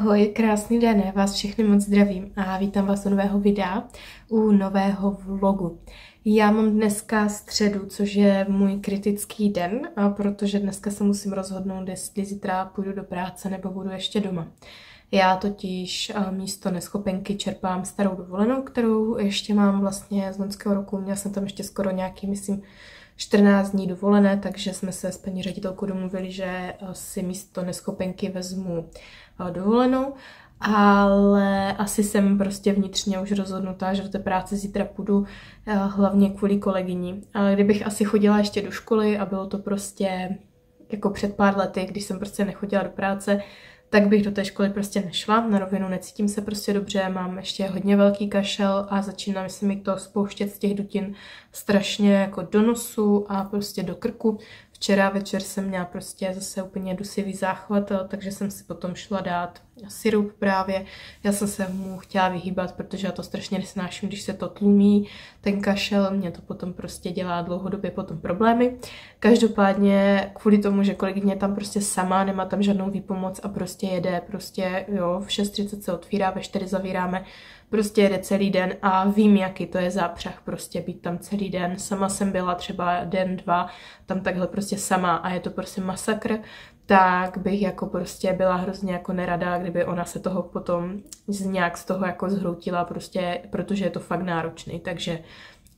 Ahoj, krásný den, vás všechny moc zdravím a vítám vás u nového videa, u nového vlogu. Já mám dneska středu, což je můj kritický den, protože dneska se musím rozhodnout, jestli zítra půjdu do práce nebo budu ještě doma. Já totiž místo neschopenky čerpám starou dovolenou, kterou ještě mám vlastně z loňského roku. Měla jsem tam ještě skoro nějaký, myslím, 14 dní dovolené, takže jsme se s paní ředitelkou domluvili, že si místo neschopenky vezmu dovolenou, ale asi jsem prostě vnitřně už rozhodnutá, že do té práce zítra půjdu, hlavně kvůli kolegyni. Ale kdybych asi chodila ještě do školy a bylo to prostě jako před pár lety, když jsem prostě nechodila do práce, tak bych do té školy prostě nešla. Na rovinu necítím se prostě dobře, mám ještě hodně velký kašel a začíná se mi to spouštět z těch dutin strašně jako do nosu a prostě do krku. Včera večer jsem měla prostě zase úplně dusivý záchvat, takže jsem si potom šla dát syrup právě. Já jsem se mu chtěla vyhýbat, protože já to strašně nesnáším, když se to tlumí, ten kašel, mě to potom prostě dělá dlouhodobě potom problémy. Každopádně kvůli tomu, že kolegyně tam prostě sama, nemá tam žádnou výpomoc a prostě jede, prostě jo, v 6.30 se otvírá, ve 4 zavíráme, prostě jede celý den a vím, jaký to je zápřah prostě být tam celý den. Sama jsem byla třeba den, dva, tam takhle prostě sama a je to prostě masakr, tak bych jako prostě byla hrozně jako nerada, kdyby ona se toho potom nějak z toho jako zhroutila prostě, protože je to fakt náročný, takže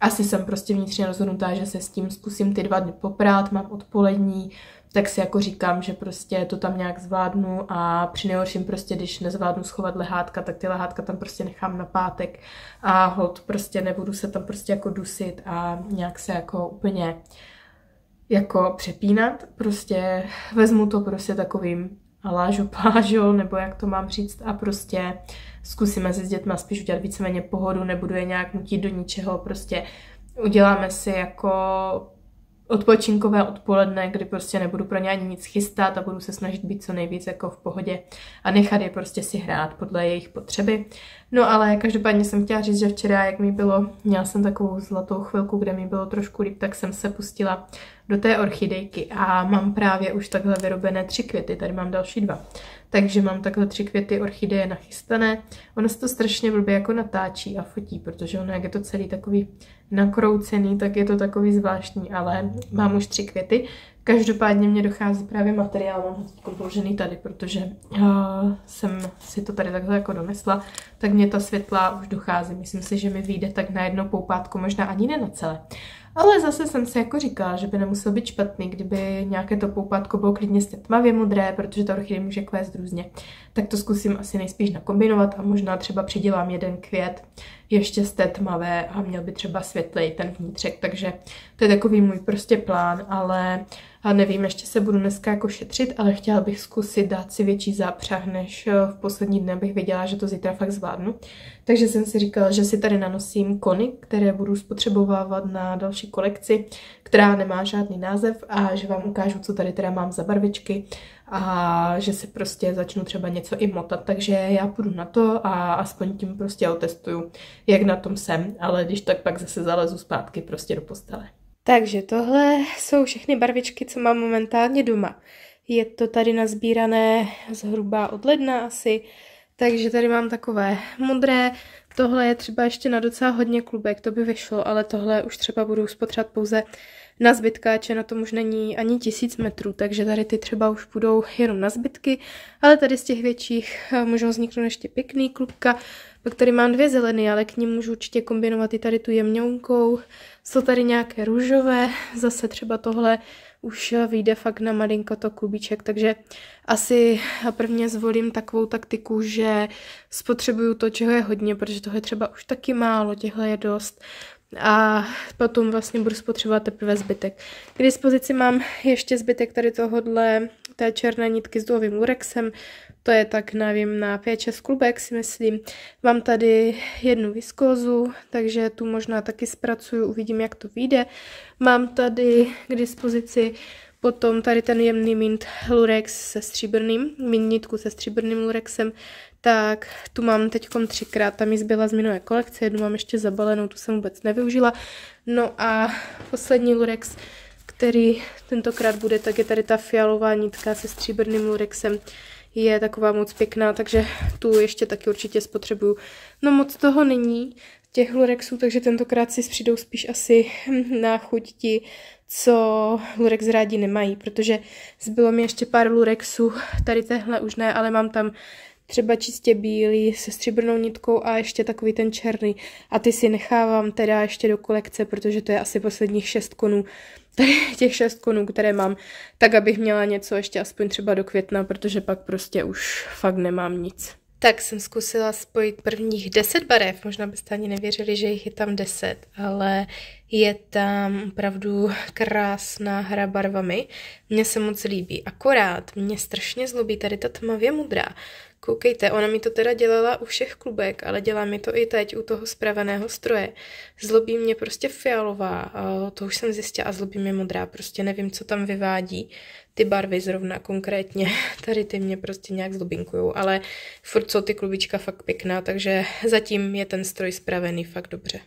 asi jsem prostě vnitřně rozhodnutá, že se s tím zkusím ty dva dny poprát, mám odpolední, tak si jako říkám, že prostě to tam nějak zvládnu a při nejhorším prostě, když nezvládnu schovat lehátka, tak ty lehátka tam prostě nechám na pátek a hod prostě nebudu se tam prostě jako dusit a nějak se jako úplně jako přepínat, prostě vezmu to prostě takovým lážo plážo, nebo jak to mám říct, a prostě zkusíme si s dětma spíš udělat víceméně pohodu, nebudu je nějak nutit do ničeho, prostě uděláme si jako odpočinkové odpoledne, kdy prostě nebudu pro ně ani nic chystat a budu se snažit být co nejvíc jako v pohodě a nechat je prostě si hrát podle jejich potřeby. No ale každopádně jsem chtěla říct, že včera, jak mi bylo, měla jsem takovou zlatou chvilku, kde mi bylo trošku líp, tak jsem se pustila do té orchidejky a mám právě už takhle vyrobené tři květy, tady mám další dva. Takže mám takhle tři květy orchideje nachystané. Ono se to strašně blbě jako natáčí a fotí, protože ono jak je to celý takový nakroucený, tak je to takový zvláštní, ale mám už tři květy. Každopádně mě dochází právě materiál, mám ho teď položený tady, protože uh, jsem si to tady takhle jako donesla, tak mě ta světla už dochází. Myslím si, že mi vyjde tak na jedno poupátko, možná ani ne na celé. Ale zase jsem si jako říkala, že by nemusel být špatný, kdyby nějaké to poupátko bylo klidně tmavě modré, protože ta orchidej může kvést různě. Tak to zkusím asi nejspíš nakombinovat a možná třeba přidělám jeden květ ještě té tmavé a měl by třeba světlej ten vnitřek, takže to je takový můj prostě plán, ale a nevím, ještě se budu dneska jako šetřit, ale chtěla bych zkusit dát si větší zápřah, než eh, v poslední dne bych věděla, že to zítra fakt zvládnu. Takže jsem si říkala, že si tady nanosím kony, které budu spotřebovávat na další kolekci, která nemá žádný název a že vám ukážu, co tady teda mám za barvičky a že si prostě začnu třeba něco i motat, takže já půjdu na to a aspoň tím prostě otestuju, jak na tom jsem, ale když tak pak zase zalezu zpátky prostě do postele. Takže tohle jsou všechny barvičky, co mám momentálně doma. Je to tady nazbírané zhruba od ledna asi, takže tady mám takové modré, tohle je třeba ještě na docela hodně klubek, to by vyšlo, ale tohle už třeba budu spotřebovat pouze na zbytkáče, na tom už není ani tisíc metrů, takže tady ty třeba už budou jenom na zbytky, ale tady z těch větších eh, můžou vzniknout ještě pěkný klubka, pak tady mám dvě zelené, ale k ním můžu určitě kombinovat i tady tu jemňonkou. Jsou tady nějaké růžové, zase třeba tohle už vyjde fakt na malinko to klubíček, takže asi prvně zvolím takovou taktiku, že spotřebuju to, čeho je hodně, protože toho je třeba už taky málo, těchto je dost a potom vlastně budu spotřebovat teprve zbytek. K dispozici mám ještě zbytek tady tohohle, té černé nitky s duhovým lurexem, to je tak, nevím, na 5-6 klubek si myslím. Mám tady jednu viskózu, takže tu možná taky zpracuju, uvidím, jak to vyjde. Mám tady k dispozici potom tady ten jemný mint lurex se stříbrným, mint nitku se stříbrným lurexem, tak tu mám teď třikrát, tam mi zbyla z minulé kolekce, jednu mám ještě zabalenou, tu jsem vůbec nevyužila. No a poslední lurex, který tentokrát bude, tak je tady ta fialová nitka se stříbrným lurexem. je taková moc pěkná, takže tu ještě taky určitě spotřebuju. No moc toho není, těch Lurexů, takže tentokrát si přidou spíš asi na chuť ti, co Lurex rádi nemají, protože zbylo mi ještě pár Lurexů, tady tehle už ne, ale mám tam třeba čistě bílý se stříbrnou nitkou a ještě takový ten černý. A ty si nechávám teda ještě do kolekce, protože to je asi posledních šest konů, tady těch šest konů, které mám, tak abych měla něco ještě aspoň třeba do května, protože pak prostě už fakt nemám nic. Tak jsem zkusila spojit prvních deset barev, možná byste ani nevěřili, že jich je tam deset, ale je tam opravdu krásná hra barvami. Mně se moc líbí, akorát mě strašně zlobí tady ta tmavě modrá. Koukejte, ona mi to teda dělala u všech klubek, ale dělá mi to i teď u toho spraveného stroje. Zlobí mě prostě fialová, to už jsem zjistila, a zlobí mě modrá, prostě nevím, co tam vyvádí. Ty barvy zrovna konkrétně, tady ty mě prostě nějak zlobinkujou, ale furt jsou ty klubička fakt pěkná, takže zatím je ten stroj spravený fakt dobře.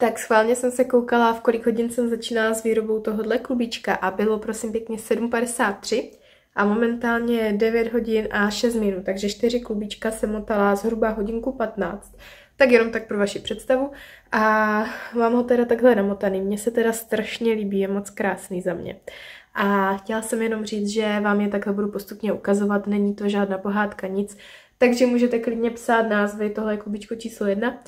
Tak schválně jsem se koukala, v kolik hodin jsem začínala s výrobou tohohle klubíčka a bylo prosím pěkně 7.53 a momentálně je 9 hodin a 6 minut, takže 4 klubíčka jsem motala zhruba hodinku 15. Tak jenom tak pro vaši představu. A mám ho teda takhle namotaný. Mně se teda strašně líbí, je moc krásný za mě. A chtěla jsem jenom říct, že vám je takhle budu postupně ukazovat, není to žádná pohádka, nic. Takže můžete klidně psát názvy, tohle je klubičko číslo jedna.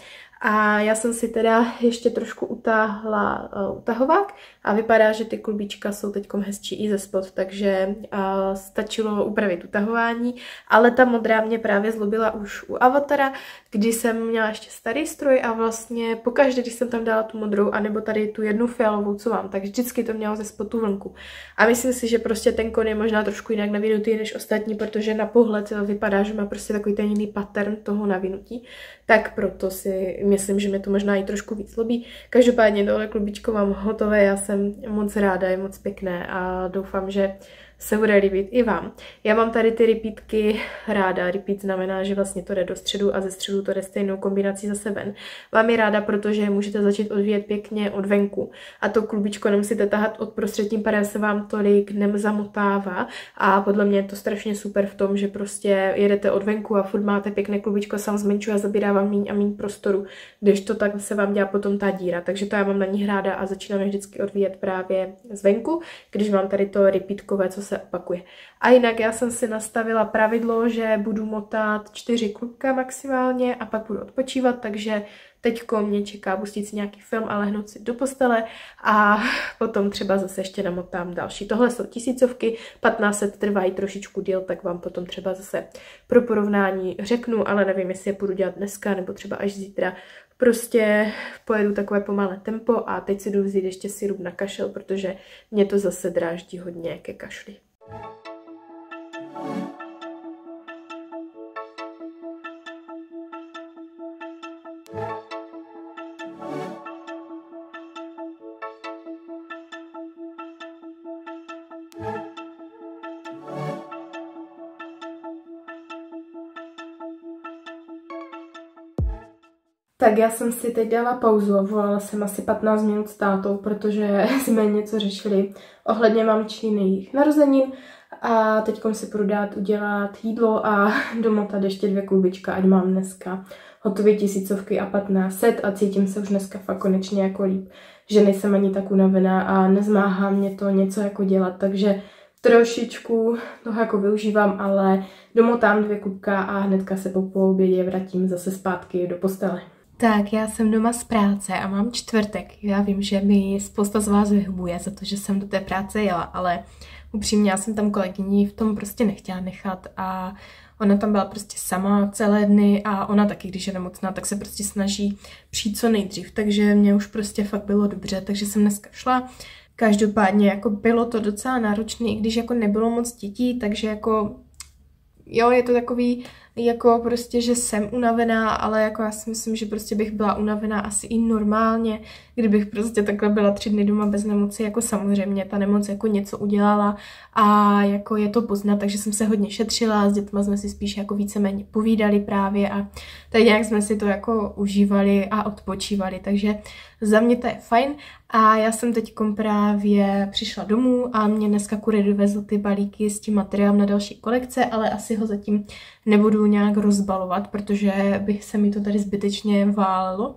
A já jsem si teda ještě trošku utáhla uh, utahovák a vypadá, že ty klubíčka jsou teď hezčí i ze spod, takže uh, stačilo upravit utahování, ale ta modrá mě právě zlobila už u Avatara, kdy jsem měla ještě starý stroj a vlastně pokaždé, když jsem tam dala tu modrou, anebo tady tu jednu fialovou, co mám, tak vždycky to mělo ze spod tu vlnku. A myslím si, že prostě ten kon je možná trošku jinak navinutý než ostatní, protože na pohled vypadá, že má prostě takový ten jiný pattern toho navinutí, tak proto si myslím, že mě to možná i trošku víc lobí. Každopádně tohle klubičko mám hotové, já jsem moc ráda, je moc pěkné a doufám, že se bude líbit i vám. Já mám tady ty repeatky ráda. Repeat znamená, že vlastně to jde do středu a ze středu to jde stejnou kombinací zase ven. Vám je ráda, protože můžete začít odvíjet pěkně od venku. A to klubičko nemusíte tahat od prostředním pádem se vám tolik nezamotává. A podle mě je to strašně super v tom, že prostě jedete od venku a furt máte pěkné klubičko, sám zmenšuje a zabírá vám míň a míň prostoru, když to tak se vám dělá potom ta díra. Takže to já mám na ní ráda a začínám vždycky odvíjet právě zvenku, když mám tady to repeatkové, co se se opakuje. A jinak já jsem si nastavila pravidlo, že budu motat čtyři klubka maximálně a pak budu odpočívat, takže teďko mě čeká pustit si nějaký film a lehnout si do postele a potom třeba zase ještě namotám další. Tohle jsou tisícovky, 1500 trvají trošičku díl, tak vám potom třeba zase pro porovnání řeknu, ale nevím, jestli je budu dělat dneska nebo třeba až zítra. Prostě pojedu takové pomalé tempo a teď si jdu vzít ještě sirup na kašel, protože mě to zase dráždí hodně ke kašli. Tak já jsem si teď dala pauzu a volala jsem asi 15 minut s tátou, protože jsme něco řešili ohledně mamčiných narozenin a teď si půjdu dát udělat jídlo a domotat ještě dvě klubička, ať mám dneska hotové tisícovky a 1500 a cítím se už dneska fakt konečně jako líp, že nejsem ani tak unavená a nezmáhá mě to něco jako dělat, takže trošičku toho jako využívám, ale domotám dvě kubka a hnedka se po poobědě vrátím zase zpátky do postele. Tak, já jsem doma z práce a mám čtvrtek. Já vím, že mi spousta z vás vyhubuje za to, že jsem do té práce jela, ale upřímně já jsem tam kolegyni v tom prostě nechtěla nechat a ona tam byla prostě sama celé dny a ona taky, když je nemocná, tak se prostě snaží přijít co nejdřív, takže mě už prostě fakt bylo dobře, takže jsem dneska šla. Každopádně jako bylo to docela náročné, i když jako nebylo moc dětí, takže jako jo, je to takový jako prostě, že jsem unavená, ale jako já si myslím, že prostě bych byla unavená asi i normálně, kdybych prostě takhle byla tři dny doma bez nemoci, jako samozřejmě ta nemoc jako něco udělala a jako je to poznat, takže jsem se hodně šetřila, s dětma jsme si spíš jako víceméně povídali právě a tak nějak jsme si to jako užívali a odpočívali, takže za mě to je fajn. A já jsem teď právě přišla domů a mě dneska kury dovezl ty balíky s tím materiálem na další kolekce, ale asi ho zatím nebudu nějak rozbalovat, protože bych se mi to tady zbytečně válelo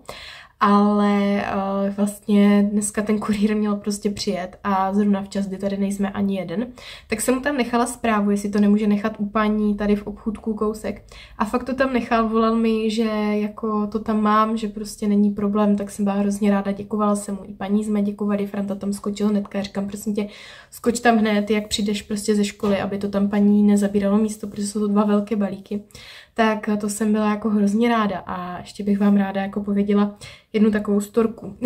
ale uh, vlastně dneska ten kurýr měl prostě přijet a zrovna včas, kdy tady nejsme ani jeden, tak jsem mu tam nechala zprávu, jestli to nemůže nechat u paní tady v obchůdku kousek. A fakt to tam nechal, volal mi, že jako to tam mám, že prostě není problém, tak jsem byla hrozně ráda, děkovala jsem mu i paní jsme děkovali, Franta tam skočil hnedka, říkám, prosím tě, skoč tam hned, jak přijdeš prostě ze školy, aby to tam paní nezabíralo místo, protože jsou to dva velké balíky tak to jsem byla jako hrozně ráda a ještě bych vám ráda jako pověděla jednu takovou storku.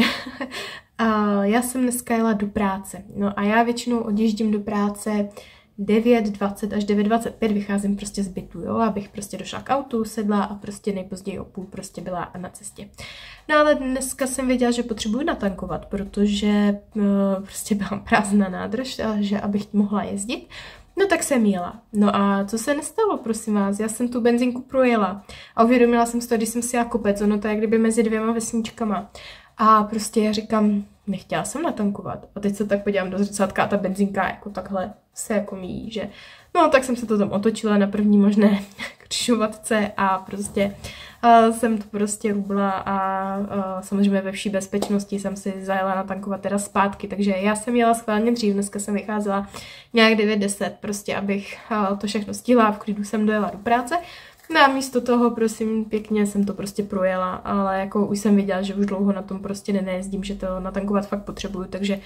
a já jsem dneska jela do práce, no a já většinou odjíždím do práce 9.20 až 9.25 vycházím prostě z bytu, jo, abych prostě došla k autu, sedla a prostě nejpozději o půl prostě byla na cestě. No ale dneska jsem věděla, že potřebuji natankovat, protože uh, prostě byla prázdná nádrž, že abych mohla jezdit. No tak jsem jela. No a co se nestalo, prosím vás? Já jsem tu benzinku projela a uvědomila jsem si to, když jsem si jela kopec, ono to je kdyby mezi dvěma vesničkama. A prostě já říkám, nechtěla jsem natankovat. A teď se tak podívám do zrcátka a ta benzinka jako takhle se jako míjí, že no tak jsem se to tam otočila na první možné křižovatce a prostě uh, jsem to prostě rubla a uh, samozřejmě ve vší bezpečnosti jsem si zajela natankovat teda zpátky, takže já jsem jela schválně dřív, dneska jsem vycházela nějak 9-10, prostě abych uh, to všechno stihla, v klidu jsem dojela do práce. No a místo toho, prosím, pěkně jsem to prostě projela, ale jako už jsem viděla, že už dlouho na tom prostě nenejezdím, že to natankovat fakt potřebuju, takže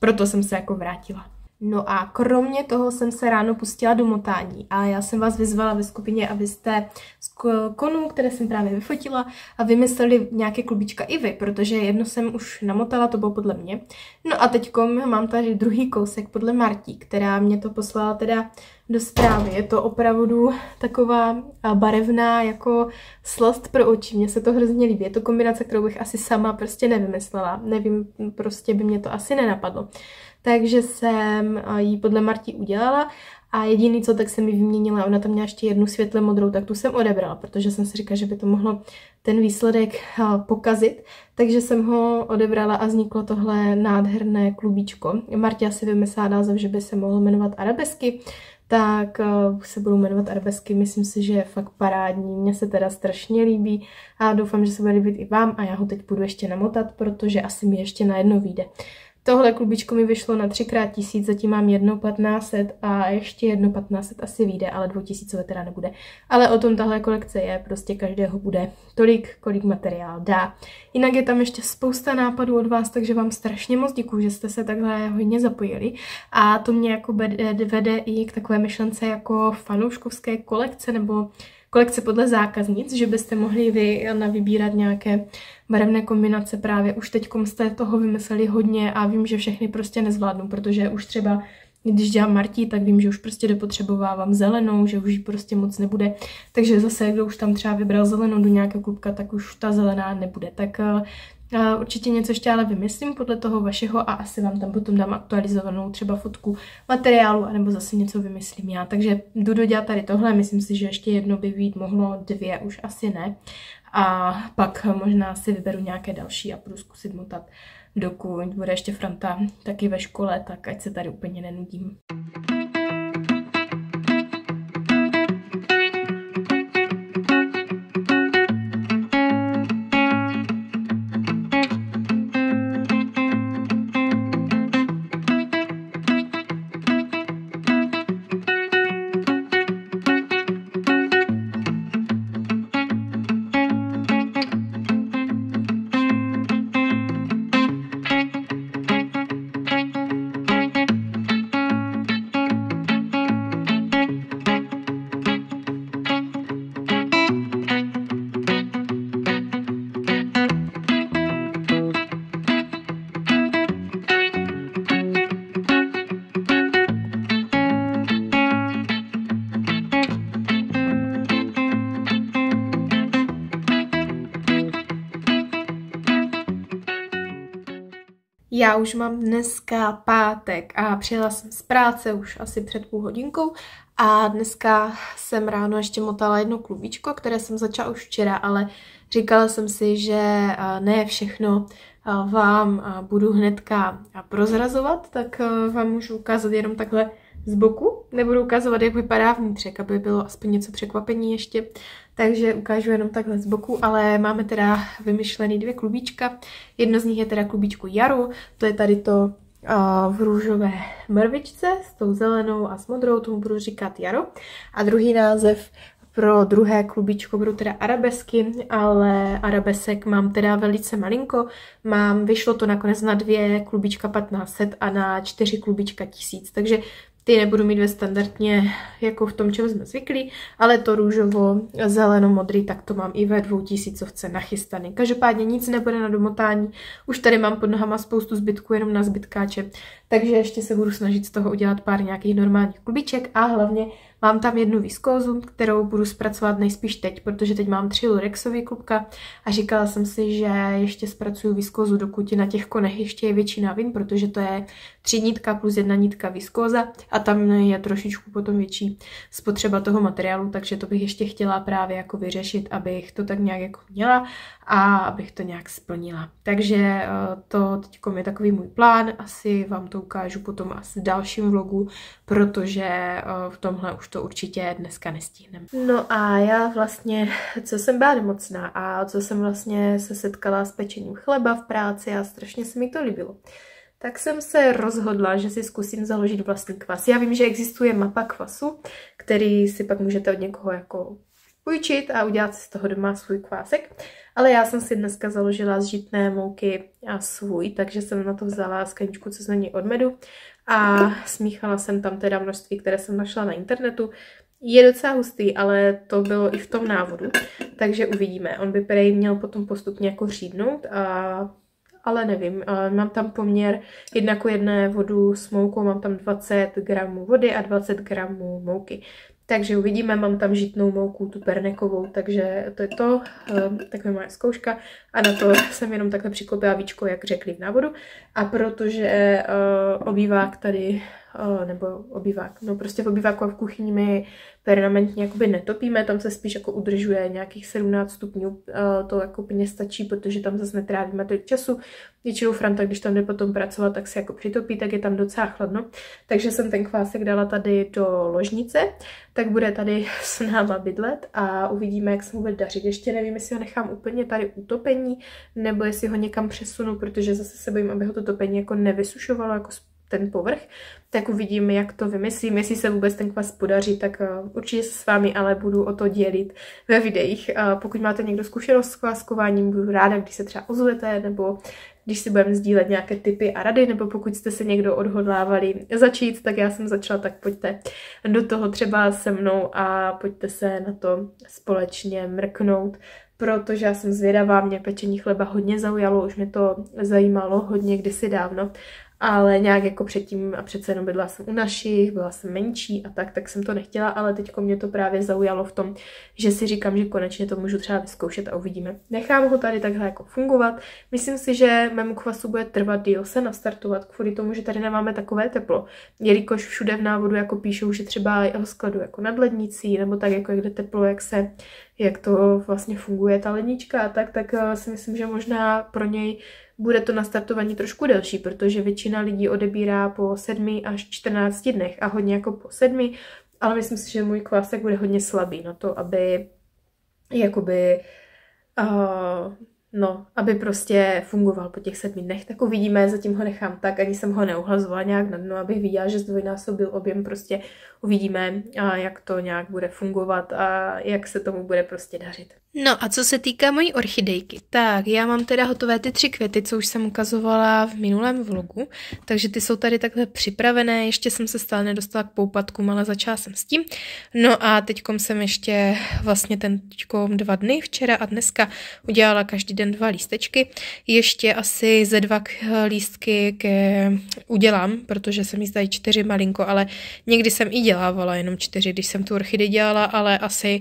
proto jsem se jako vrátila. No a kromě toho jsem se ráno pustila do motání a já jsem vás vyzvala ve skupině, abyste z konů, které jsem právě vyfotila, a vymysleli nějaké klubička i vy, protože jedno jsem už namotala, to bylo podle mě. No a teď mám tady druhý kousek podle Martí, která mě to poslala teda do zprávy. Je to opravdu taková barevná jako slast pro oči. Mně se to hrozně líbí. Je to kombinace, kterou bych asi sama prostě nevymyslela. Nevím, prostě by mě to asi nenapadlo takže jsem ji podle Marti udělala a jediný co, tak jsem mi vyměnila, ona tam měla ještě jednu světle modrou, tak tu jsem odebrala, protože jsem si říkala, že by to mohlo ten výsledek pokazit, takže jsem ho odebrala a vzniklo tohle nádherné klubíčko. Marta si vymyslela název, že by se mohlo jmenovat Arabesky, tak uh, se budou jmenovat arabesky. Myslím si, že je fakt parádní. Mně se teda strašně líbí a doufám, že se bude líbit i vám a já ho teď budu ještě namotat, protože asi mi ještě na jedno vyjde. Tohle klubičko mi vyšlo na 3x1000, zatím mám jedno 1500 a ještě jedno 1500 asi vyjde, ale 2000 teda nebude. Ale o tom tahle kolekce je, prostě každého bude tolik, kolik materiál dá. Jinak je tam ještě spousta nápadů od vás, takže vám strašně moc děkuji, že jste se takhle hodně zapojili. A to mě jako vede i k takové myšlence jako fanouškovské kolekce nebo kolekce podle zákaznic, že byste mohli vy navybírat nějaké barevné kombinace právě. Už teď jste toho vymysleli hodně a vím, že všechny prostě nezvládnu, protože už třeba když dělám Martí, tak vím, že už prostě dopotřebovávám zelenou, že už ji prostě moc nebude. Takže zase, kdo už tam třeba vybral zelenou do nějakého klubka, tak už ta zelená nebude. Tak uh, určitě něco ještě ale vymyslím podle toho vašeho a asi vám tam potom dám aktualizovanou třeba fotku materiálu, anebo zase něco vymyslím já. Takže jdu dodělat tady tohle, myslím si, že ještě jedno by být mohlo, dvě už asi ne. A pak možná si vyberu nějaké další a budu zkusit motat, dokud bude ještě Franta taky ve škole, tak ať se tady úplně nenudím. Já už mám dneska pátek a přijela jsem z práce už asi před půl hodinkou a dneska jsem ráno ještě motala jedno klubíčko, které jsem začala už včera, ale říkala jsem si, že ne všechno vám budu hnedka prozrazovat, tak vám můžu ukázat jenom takhle z boku. Nebudu ukazovat, jak vypadá vnitřek, aby bylo aspoň něco překvapení ještě. Takže ukážu jenom takhle z boku, ale máme teda vymyšlený dvě klubíčka. Jedno z nich je teda klubíčko Jaru, to je tady to v růžové mrvičce s tou zelenou a s modrou, tomu budu říkat Jaro. A druhý název pro druhé klubičko budou teda arabesky, ale arabesek mám teda velice malinko. Mám, vyšlo to nakonec na dvě klubička 1500 a na čtyři klubička 1000, takže ty nebudu mít ve standardně jako v tom, čem jsme zvyklí, ale to růžovo, zeleno, modrý, tak to mám i ve dvou tisícovce nachystaný. Každopádně nic nebude na domotání, už tady mám pod nohama spoustu zbytků jenom na zbytkáče, takže ještě se budu snažit z toho udělat pár nějakých normálních klubiček a hlavně Mám tam jednu viskózu, kterou budu zpracovat nejspíš teď, protože teď mám tři lurexové klubka a říkala jsem si, že ještě zpracuju viskózu, dokud na těch konech ještě je větší návin, protože to je tři nítka plus jedna nítka viskóza a tam je trošičku potom větší spotřeba toho materiálu, takže to bych ještě chtěla právě jako vyřešit, abych to tak nějak jako měla a abych to nějak splnila. Takže eh, to teď je takový můj plán, asi vám to ukážu potom asi v dalším vlogu, protože eh, v tomhle už to určitě dneska nestihneme. No a já vlastně, co jsem byla nemocná a co jsem vlastně se setkala s pečením chleba v práci a strašně se mi to líbilo tak jsem se rozhodla, že si zkusím založit vlastní kvas. Já vím, že existuje mapa kvasu, který si pak můžete od někoho jako půjčit a udělat si z toho doma svůj kvásek. Ale já jsem si dneska založila z žitné mouky a svůj, takže jsem na to vzala skleničku, co není od medu a smíchala jsem tam teda množství, které jsem našla na internetu. Je docela hustý, ale to bylo i v tom návodu, takže uvidíme. On by prej měl potom postupně jako řídnout a ale nevím, mám tam poměr jedna ku jedné vodu s moukou, mám tam 20 gramů vody a 20 gramů mouky. Takže uvidíme, mám tam žitnou mouku, tu pernekovou, takže to je to, ehm, takhle moje zkouška. A na to jsem jenom takhle přiklopila víčko, jak řekli v návodu. A protože eh, obývák tady, nebo obývák, no prostě v obýváku a v kuchyni my permanentně jakoby netopíme, tam se spíš jako udržuje nějakých 17 stupňů, eh, to jako úplně stačí, protože tam zase netrávíme tolik času. Většinou Franta, když tam jde potom pracovat, tak se jako přitopí, tak je tam docela chladno. Takže jsem ten kvásek dala tady do ložnice, tak bude tady s náma bydlet a uvidíme, jak se mu bude dařit. Ještě nevím, jestli ho nechám úplně tady utopení, nebo jestli ho někam přesunu, protože zase se bojím, aby ho to topení jako nevysušovalo jako ten povrch, tak uvidíme, jak to vymyslím, jestli se vůbec ten kvas podaří, tak uh, určitě se s vámi ale budu o to dělit ve videích. Uh, pokud máte někdo zkušenost s kvaskováním, budu ráda, když se třeba ozvete, nebo když si budeme sdílet nějaké typy a rady, nebo pokud jste se někdo odhodlávali začít, tak já jsem začala, tak pojďte do toho třeba se mnou a pojďte se na to společně mrknout, protože já jsem zvědavá, mě pečení chleba hodně zaujalo, už mě to zajímalo hodně kdysi dávno ale nějak jako předtím a přece jenom bydla jsem u našich, byla jsem menší a tak, tak jsem to nechtěla, ale teď mě to právě zaujalo v tom, že si říkám, že konečně to můžu třeba vyzkoušet a uvidíme. Nechám ho tady takhle jako fungovat. Myslím si, že mému kvasu bude trvat díl se nastartovat kvůli tomu, že tady nemáme takové teplo. Jelikož všude v návodu jako píšou, že třeba ho skladu jako nad lednicí, nebo tak jako kde teplo, jak se jak to vlastně funguje ta lednička a tak, tak eh, si myslím, že možná pro něj bude to nastartování trošku delší, protože většina lidí odebírá po 7 až 14 dnech a hodně jako po 7, ale myslím si, že můj kvásek bude hodně slabý na to, aby jakoby uh, No, aby prostě fungoval po těch sedmi dnech, tak uvidíme, zatím ho nechám tak, ani jsem ho neuhlazovala nějak na dno, abych viděla, že zdvojnásobil objem, prostě uvidíme, jak to nějak bude fungovat a jak se tomu bude prostě dařit. No a co se týká mojí orchidejky, tak já mám teda hotové ty tři květy, co už jsem ukazovala v minulém vlogu, takže ty jsou tady takhle připravené, ještě jsem se stále nedostala k poupatkům, ale začala jsem s tím. No a teďkom jsem ještě vlastně ten teďkom dva dny, včera a dneska, udělala každý den dva lístečky, ještě asi ze dva lístky ke... udělám, protože jsem jí zdají čtyři malinko, ale někdy jsem i dělávala jenom čtyři, když jsem tu orchidej dělala, ale asi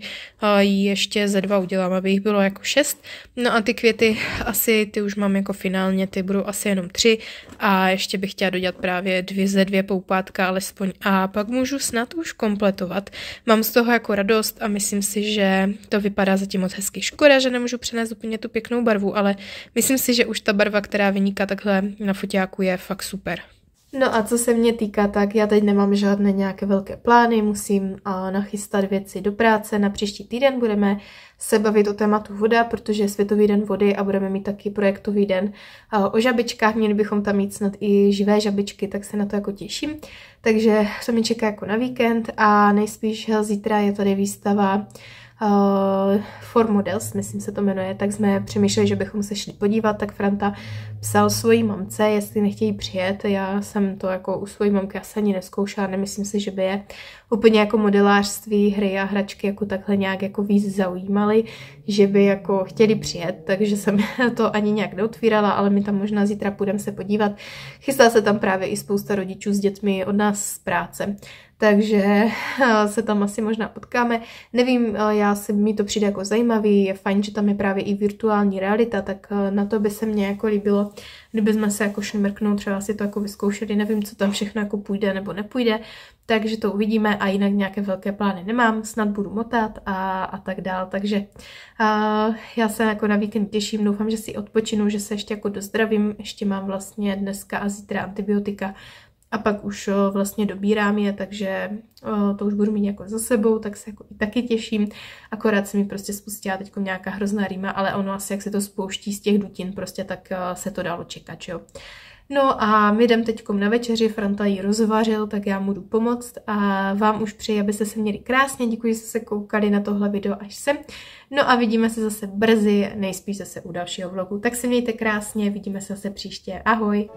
ještě ze dva udělám aby jich bylo jako šest. No a ty květy asi, ty už mám jako finálně, ty budou asi jenom tři a ještě bych chtěla dodělat právě dvě ze dvě poupátka alespoň a pak můžu snad už kompletovat. Mám z toho jako radost a myslím si, že to vypadá zatím moc hezky. Škoda, že nemůžu přenést úplně tu pěknou barvu, ale myslím si, že už ta barva, která vyniká takhle na foťáku je fakt super. No a co se mě týká, tak já teď nemám žádné nějaké velké plány, musím uh, nachystat věci do práce. Na příští týden budeme se bavit o tématu voda, protože je Světový den vody a budeme mít taky projektový den o žabičkách. Měli bychom tam mít snad i živé žabičky, tak se na to jako těším. Takže to mi čeká jako na víkend a nejspíš zítra je tady výstava uh, For Models, myslím se to jmenuje, tak jsme přemýšleli, že bychom se šli podívat, tak Franta psal svojí mamce, jestli nechtějí přijet, já jsem to jako u svojí mamky asi ani neskoušela, nemyslím si, že by je úplně jako modelářství, hry a hračky jako takhle nějak jako víc zaujímaly, že by jako chtěli přijet, takže jsem to ani nějak neotvírala, ale my tam možná zítra půjdeme se podívat. Chystá se tam právě i spousta rodičů s dětmi od nás z práce, takže eh, se tam asi možná potkáme. Nevím, eh, já si mi to přijde jako zajímavý, je fajn, že tam je právě i virtuální realita, tak eh, na to by se mně jako líbilo, kdyby jsme se jako šli mrknout, třeba si to jako vyzkoušeli, nevím, co tam všechno jako půjde nebo nepůjde, takže to uvidíme a jinak nějaké velké plány nemám, snad budu motat a, a tak dál, takže a já se jako na víkend těším, doufám, že si odpočinu, že se ještě jako dozdravím, ještě mám vlastně dneska a zítra antibiotika, a pak už vlastně dobírám je, takže to už budu mít jako za sebou, tak se jako i taky těším. Akorát se mi prostě spustila teď nějaká hrozná rýma, ale ono asi jak se to spouští z těch dutin, prostě tak se to dalo čekat, jo. No a my jdem teď na večeři, Franta ji rozvařil, tak já mu jdu pomoct a vám už přeji, abyste se měli krásně, děkuji, že jste se koukali na tohle video až sem. No a vidíme se zase brzy, nejspíš zase u dalšího vlogu. Tak se mějte krásně, vidíme se zase příště, ahoj!